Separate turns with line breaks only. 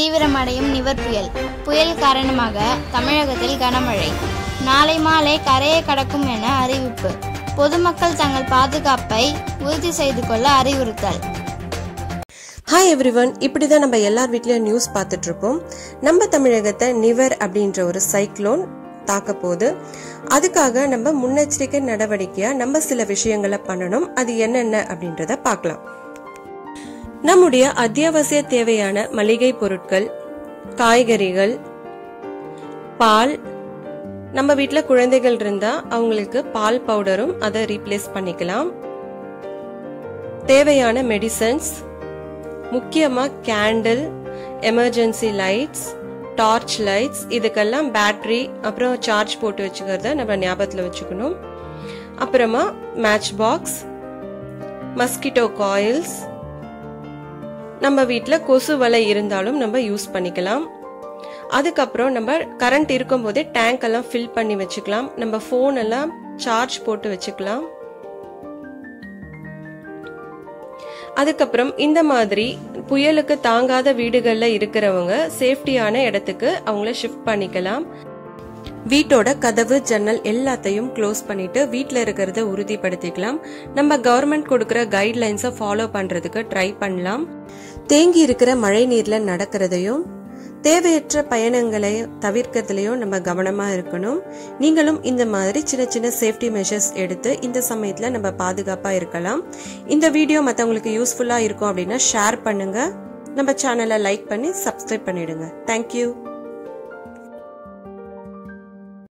தீவிரமடையும் நிவர் புயல். புயல் காரணமாக தமிழகத்தில் கனமழை. நாளை மாலை கரையை கடக்கும் என அறிவிப்பு. பொதுமக்கள் தங்கள் பாதுகாப்பை உறுதி செய்து கொள்ள அறிவுறுத்தல்.
ஹாய் எவ்ரி ஒன் இப்படி தான் நம்ம எல்லார் வீட்லேயும் நியூஸ் பார்த்துட்ருப்போம் நம்ம தமிழகத்தை நிவர் அப்படின்ற ஒரு சைக்ளோன் தாக்க போகுது. அதுக்காக நம்ம முன்னெச்சரிக்கை நடவடிக்கையாக நம்ம சில விஷயங்களை பண்ணணும். அது என்னென்ன அப்படின்றத பார்க்கலாம். நம்முடைய அத்தியாவசிய தேவையான மளிகை பொருட்கள் காய்கறிகள் பால். நம்ம வீட்டில் குழந்தைகள் இருந்தா அவங்களுக்கு பால் பவுடரும் அதை ரீப்ளேஸ் பண்ணிக்கலாம். தேவையான மெடிசன்ஸ் முக்கியமா candle emergency lights torch lights இதுக்கெல்லாம் பேட்டரி அப்புறம் சார்ஜ் போட்டு வச்சுக்கிறத நம்ம ஞாபகத்தில் வச்சுக்கணும். அப்புறமா மேட்ச் பாக்ஸ் மஸ்கிட்டோ காயில்ஸ் நம்ம வீட்டில் கொசு வலை இருந்தாலும் நம்ம யூஸ் பண்ணிக்கலாம். அதுக்கப்புறம் நம்ம கரண்ட் இருக்கும்போதே டேங்க் எல்லாம் ஃபில் பண்ணி வச்சுக்கலாம். நம்ம ஃபோன் எல்லாம் சார்ஜ் போட்டு வச்சுக்கலாம். அதுக்கப்புறம் இந்த மாதிரி புயலுக்கு தாங்காத வீடுகளில் இருக்கிறவங்க சேஃப்டியான இடத்துக்கு அவங்கள ஷிஃப்ட் பண்ணிக்கலாம். வீட்டோட கதவு ஜன்னல் எல்லாத்தையும் க்ளோஸ் பண்ணிட்டு வீட்டில் இருக்கிறத உறுதிப்படுத்திக்கலாம். நம்ம கவர்மெண்ட் கொடுக்குற கைட்லைன்ஸை ஃபாலோ பண்ணுறதுக்கு ட்ரை பண்ணலாம். தேங்கி இருக்கிற மழை நீரில் நடக்கிறதையும் தேவையற்ற பயணங்களை தவிர்க்கிறதுலையும் நம்ம கவனமாக இருக்கணும். நீங்களும் இந்த மாதிரி சின்ன சின்ன சேஃப்டி மெஷர்ஸ் எடுத்து இந்த சமயத்தில் நம்ம பாதுகாப்பாக இருக்கலாம். இந்த வீடியோ மற்றவங்களுக்கு யூஸ்ஃபுல்லாக இருக்கும் அப்படின்னா ஷேர் பண்ணுங்கள் நம்ம சேனலை லைக் பண்ணி சப்ஸ்கிரைப் பண்ணிவிடுங்க தேங்க்யூ